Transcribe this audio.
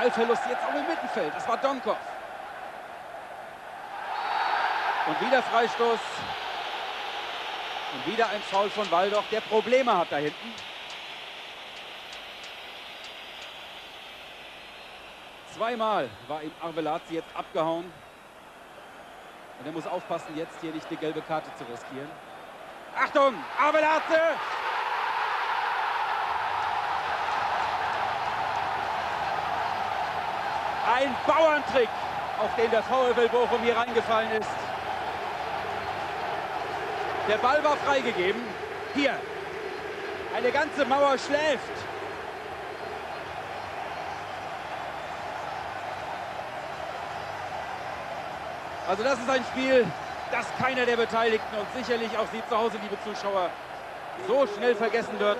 Ballverlust jetzt auch im Mittelfeld. Das war Donkov. Und wieder Freistoß. Und wieder ein Foul von Waldoch, der Probleme hat da hinten. Zweimal war ihm Arvelazzi jetzt abgehauen. Und er muss aufpassen, jetzt hier nicht die gelbe Karte zu riskieren. Achtung, Arvelazzi! Ein Bauerntrick, auf den der VfL Bochum hier reingefallen ist. Der Ball war freigegeben. Hier, eine ganze Mauer schläft. Also das ist ein Spiel, das keiner der Beteiligten und sicherlich auch Sie zu Hause, liebe Zuschauer, so schnell vergessen wird.